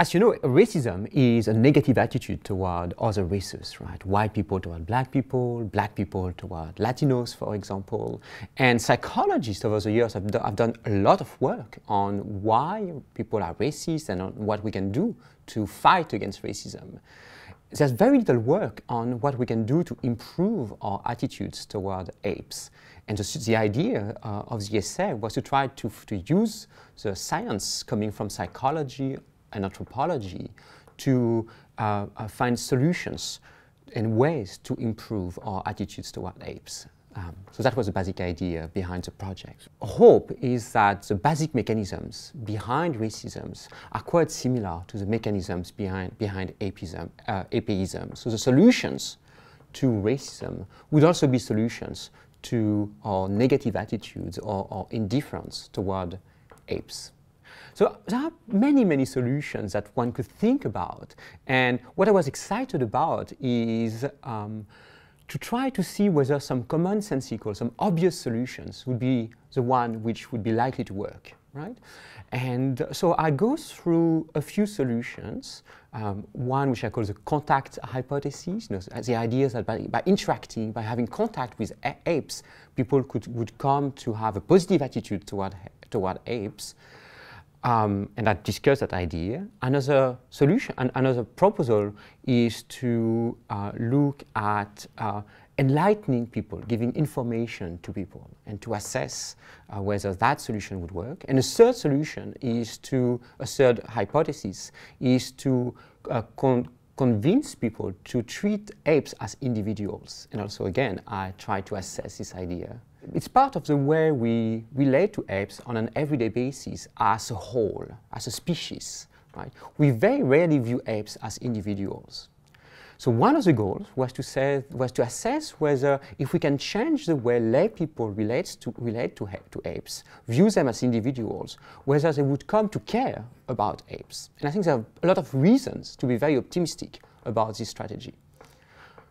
as you know, racism is a negative attitude toward other races, right? White people toward black people, black people toward Latinos, for example. And psychologists over the years have, do, have done a lot of work on why people are racist and on what we can do to fight against racism. There's very little work on what we can do to improve our attitudes toward apes. And the, the idea uh, of the essay was to try to, to use the science coming from psychology and anthropology to uh, uh, find solutions and ways to improve our attitudes toward apes. Um, so that was the basic idea behind the project. Hope is that the basic mechanisms behind racism are quite similar to the mechanisms behind, behind apeism, uh. So the solutions to racism would also be solutions to our negative attitudes or, or indifference toward apes. So there are many, many solutions that one could think about. And what I was excited about is um, to try to see whether some commonsensical, some obvious solutions would be the one which would be likely to work, right? And so I go through a few solutions. Um, one which I call the contact hypothesis, you know, the idea that by, by, interacting, by having contact with apes, people could, would come to have a positive attitude toward, toward apes. Um, and I discussed that idea. Another solution, an another proposal is to uh, look at uh, enlightening people, giving information to people, and to assess uh, whether that solution would work. And a third solution is to, a third hypothesis is to uh, con convince people to treat apes as individuals. And also, again, I try to assess this idea. It's part of the way we relate to apes on an everyday basis as a whole, as a species. Right? We very rarely view apes as individuals. So one of the goals was to, say, was to assess whether if we can change the way lay people relate to, relate to, to apes, view them as individuals, whether they would come to care about apes. And I think there are a lot of reasons to be very optimistic about this strategy.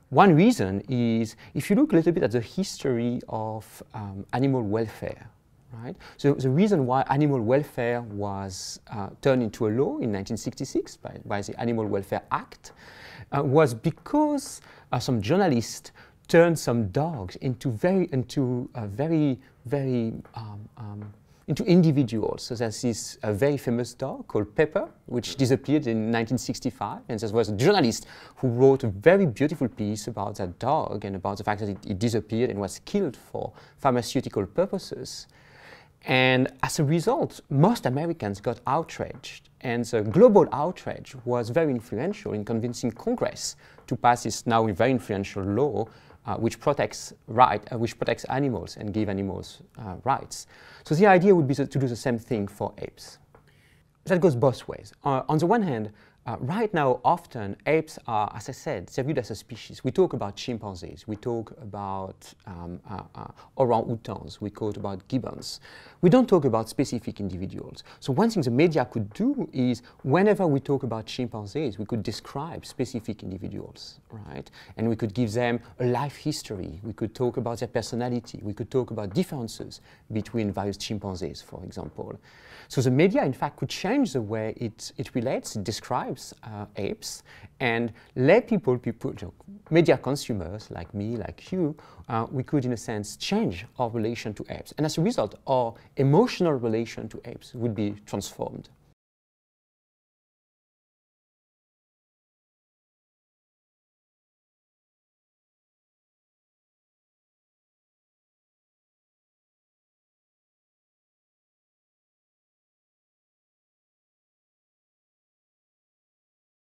One reason is if you look a little bit at the history of um, animal welfare, right? So the reason why animal welfare was uh, turned into a law in 1966 by, by the Animal Welfare Act uh, was because uh, some journalists turned some dogs into very, into very, very um, um, into individuals. So there's this uh, very famous dog called Pepper, which disappeared in 1965. And there was a journalist who wrote a very beautiful piece about that dog and about the fact that it, it disappeared and was killed for pharmaceutical purposes. And as a result, most Americans got outraged. And the global outrage was very influential in convincing Congress to pass this now very influential law uh, which protects right, uh, which protects animals and give animals uh, rights. So the idea would be to do the same thing for apes. That goes both ways. Uh, on the one hand, uh, right now, often apes are, as I said, they're viewed as a species. We talk about chimpanzees, we talk about um, uh, uh, orang-utans, we talk about gibbons. We don't talk about specific individuals. So one thing the media could do is, whenever we talk about chimpanzees, we could describe specific individuals, right? And we could give them a life history. We could talk about their personality. We could talk about differences between various chimpanzees, for example. So the media, in fact, could change the way it, it relates, it describes uh, apes, and let people, people media consumers like me, like you, uh, we could, in a sense, change our relation to apes. And as a result, our emotional relation to apes would be transformed.